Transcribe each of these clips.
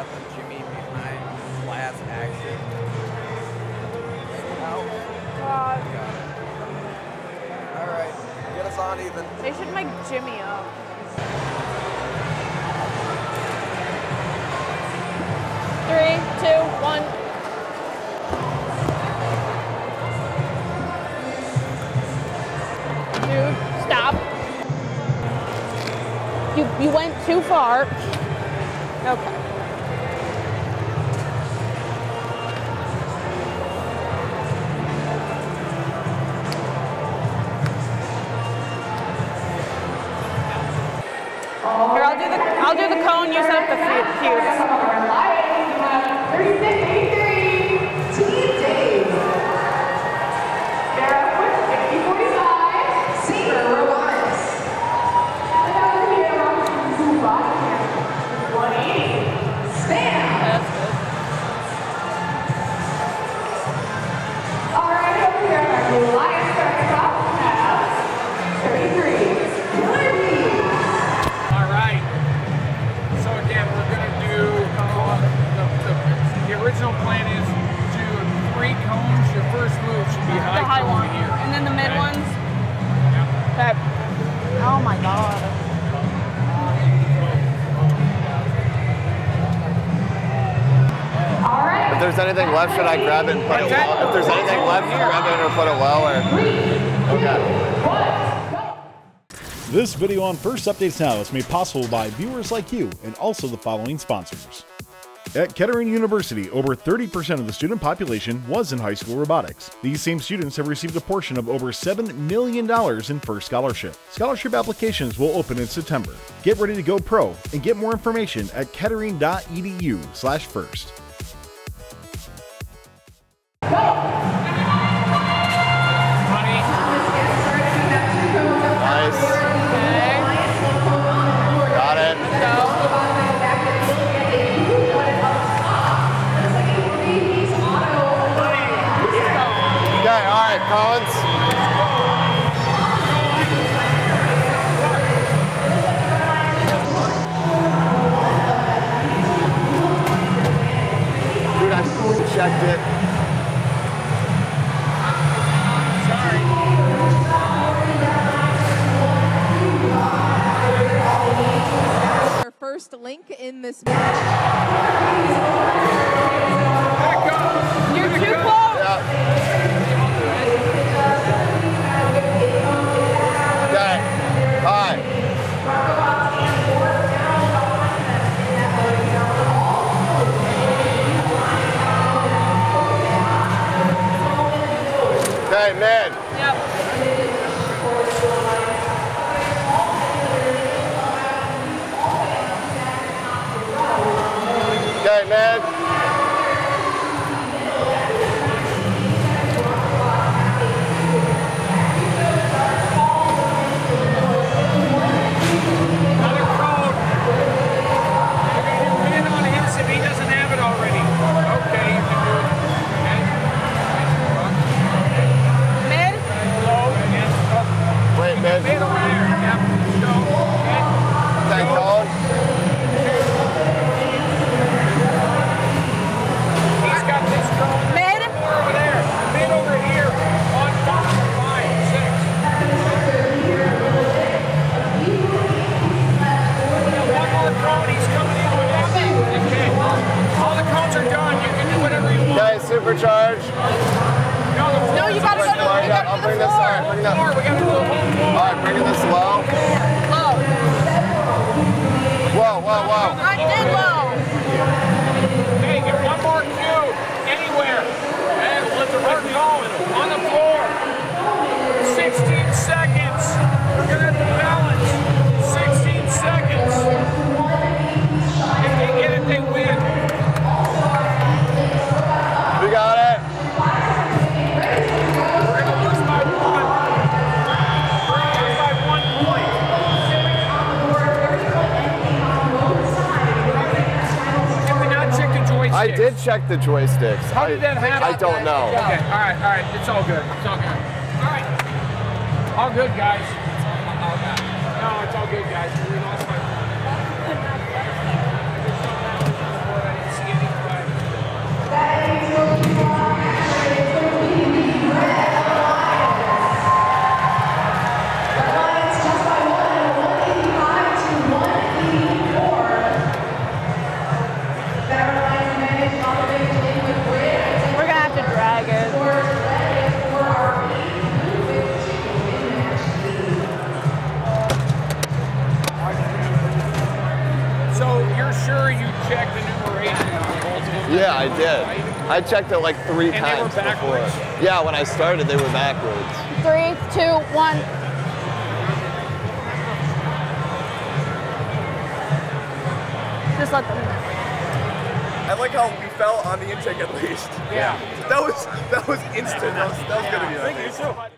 got the Jimmy behind class action. God. got it. All right, get us on even. They should make Jimmy up. Three, two, one. Dude, stop. You you went too far. Okay. I'll do the cone. You set up the cubes. Anything left, should I grab it and put it What's that? well? If there's anything left, grab it or put it well or Okay. This video on First Updates Now is made possible by viewers like you and also the following sponsors. At Kettering University, over 30% of the student population was in high school robotics. These same students have received a portion of over $7 million in first scholarship. Scholarship applications will open in September. Get ready to go pro and get more information at kettering.edu slash first. Checked it. Our first link in this You're too close. Yeah. Okay. Hi. Okay, man. Yep. Okay, man. another cone. You're in on him if he doesn't have it already. Okay, you can do it. Okay. Mid. Low and up. Wait, man. Mid over there. Yep. Go. Okay. Okay, Colin. He's got this cone. Mid. More over there. Mid over here. On top. Five, six. One more cone. He's coming in with that. Okay. All the cones are done. You can do whatever you want. Okay, supercharge. No, you gotta go to, Floor, you gotta I'll do the bring this, floor. bring that. floor. We got to do the whole floor. All right, bringing this low. Low. Whoa, whoa, whoa. I did low. Hey, get one more cue anywhere. And let the run cone on the floor. 16 seconds. We're going to balance. Did check the joysticks. How I, did that happen? I don't know. Okay, all right, all right. It's all good. It's all good. All right. All good, guys. No, it's all good, guys. We lost by did. I checked it like three And they were times before. Yeah, when I started, they were backwards. Three, two, one. Just let them. I like how we fell on the intake at least. Yeah. That was that was instant. That was, that was gonna be Thank you so much.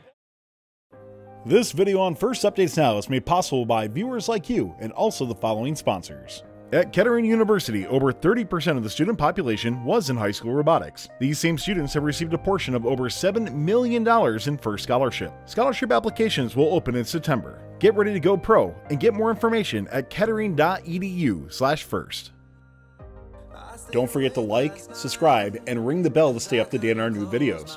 This video on First Updates Now is made possible by viewers like you and also the following sponsors. At Kettering University, over 30% of the student population was in high school robotics. These same students have received a portion of over $7 million in first scholarship. Scholarship applications will open in September. Get ready to go pro and get more information at kettering.edu slash first. Don't forget to like, subscribe, and ring the bell to stay up to date on our new videos.